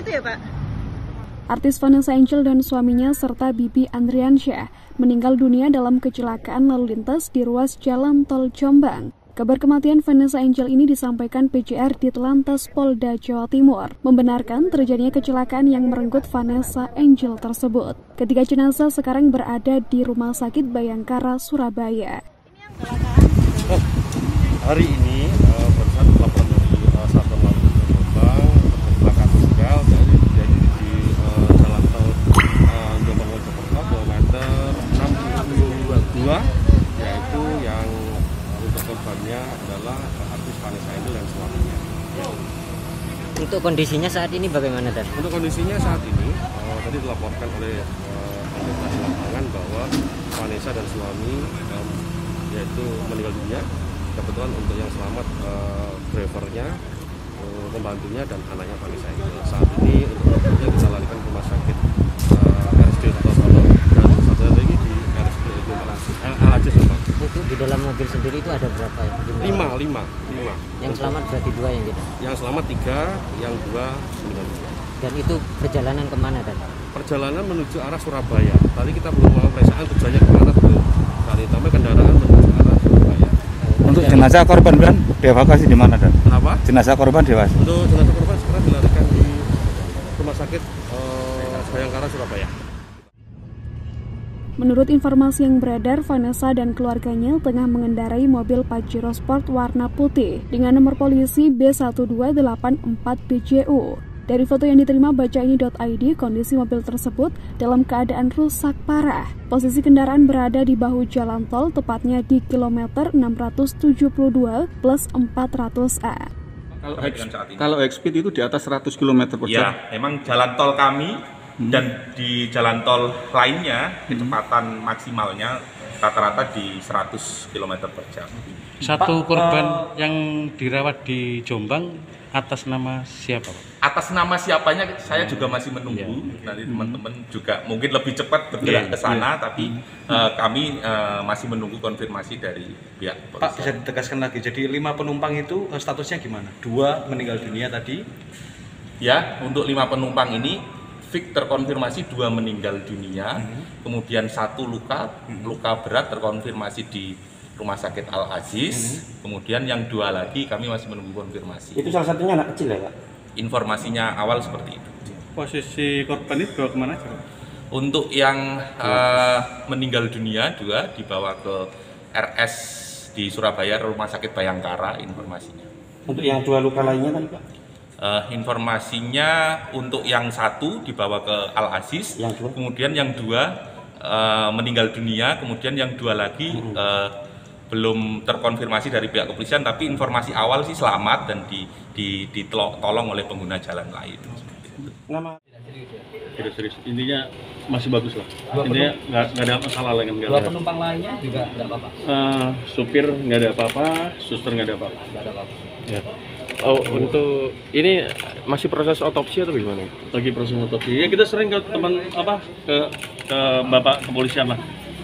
itu ya Pak? Artis Vanessa Angel dan suaminya serta Bibi Andriansyah meninggal dunia dalam kecelakaan lalu lintas di ruas jalan tol Jombang. Kabar kematian Vanessa Angel ini disampaikan PJR di Telantas Polda Jawa Timur, membenarkan terjadinya kecelakaan yang merenggut Vanessa Angel tersebut. Ketiga jenazah sekarang berada di Rumah Sakit Bayangkara, Surabaya. Hari ini Untuk kondisinya saat ini bagaimana dan? Untuk kondisinya saat ini uh, tadi dilaporkan oleh uh, anggota di lapangan bahwa Vanessa dan suami um, yaitu meninggal dunia. Kebetulan untuk yang selamat uh, drivernya, uh, pembantunya dan anaknya Vanessa Angel. Saat ini untuk korbannya kita larikan ke rumah sakit uh, RSD Solo dan satu lagi di RSD LHC Subang. Itu di dalam mobil sendiri itu ada berapa ya? Lima, lima. Yang selamat berarti dua yang gitu. Yang selamat tiga, yang dua meninggal dunia. Dan itu perjalanan ke mana dan? perjalanan menuju arah Surabaya. Tadi kita belum mau pemeriksaan tujuannya ke mana belum. Kali utama kendaraan menuju arah Surabaya. Untuk jenazah korban dan dievakuasi di mana dan? Kenapa? Jenazah korban dievakuasi. Untuk jenazah korban sekarang dilarikan di rumah sakit eh, Bayangkara Surabaya. Menurut informasi yang beredar, Vanessa dan keluarganya tengah mengendarai mobil Pajero Sport warna putih dengan nomor polisi B1284BJU. Dari foto yang diterima bacaini.id, kondisi mobil tersebut dalam keadaan rusak parah. Posisi kendaraan berada di bahu jalan tol, tepatnya di kilometer 672 plus 400A. Kalau, saat ini. kalau X-Speed itu di atas 100 km per jam. Ya, memang jalan tol kami dan di jalan tol lainnya kecepatan maksimalnya rata-rata di 100 km per jam. Satu korban yang dirawat di Jombang atas nama siapa, Pak? Atas nama siapanya saya juga masih menunggu. Nanti teman-teman juga mungkin lebih cepat bergerak Iya, ke sana, tapi eh, kami eh, masih menunggu konfirmasi dari pihak Pak bisa ditegaskan lagi. Jadi lima penumpang itu statusnya gimana? Dua meninggal dunia tadi. Ya, untuk lima penumpang ini fix terkonfirmasi dua meninggal dunia, Mhm. kemudian satu luka, luka berat terkonfirmasi di Rumah Sakit Al Aziz, Mhm. kemudian yang dua lagi kami masih menunggu konfirmasi. Itu salah satunya anak kecil ya Pak? Informasinya awal seperti itu. Posisi korban itu dibawa ke mana? Pak? Untuk yang eh, meninggal dunia dua dibawa ke RS di Surabaya Rumah Sakit Bayangkara informasinya. Untuk yang dua luka lainnya tadi Pak? Eh, informasinya untuk yang satu dibawa ke Al Aziz, Yang dua? kemudian yang dua eh, meninggal dunia, kemudian yang dua lagi eh, belum terkonfirmasi dari pihak kepolisian, tapi informasi awal sih selamat dan di, di, ditolong oleh pengguna jalan lain. Nama Tidak serius. Intinya masih bagus lah. Intinya nggak nggak ada masalah lah kan. nggak Dua ada. penumpang lainnya juga tidak apa-apa. Eh, supir nggak ada apa-apa, suster nggak ada apa-apa. Tidak ada apa-apa. Ya. Oh, untuk ini masih proses otopsi atau gimana? Lagi proses otopsi. Ya kita sering ke teman apa ke ke bapak kepolisian lah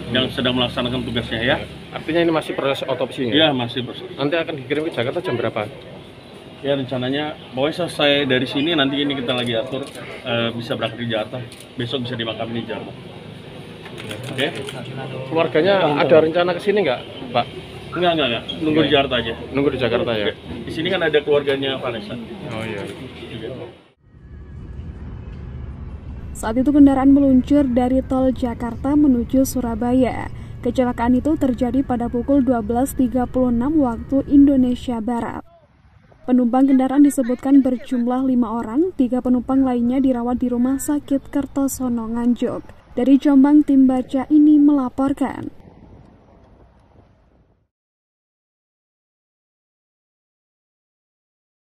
yang sedang melaksanakan tugasnya ya. Artinya ini masih proses otopsi nggak? Ya masih proses. Nanti akan dikirim ke Jakarta jam berapa? Ya rencananya pokoknya selesai dari sini nanti ini kita lagi atur eh, bisa berangkat di Jakarta. Besok bisa dimakami di Jakarta. Oke? Keluarganya ada rencana ke sini nggak, Pak? Enggak, enggak, enggak. Nunggu di Jakarta aja. Nunggu di Jakarta ya? Di sini kan ada keluarganya Vanessa. Oh iya. Saat itu kendaraan meluncur dari tol Jakarta menuju Surabaya. Kecelakaan itu terjadi pada pukul 12.36 waktu Indonesia Barat. Penumpang kendaraan disebutkan berjumlah lima orang, tiga penumpang lainnya dirawat di Rumah Sakit Kertosono Nganjuk. Dari Jombang, tim baca ini melaporkan.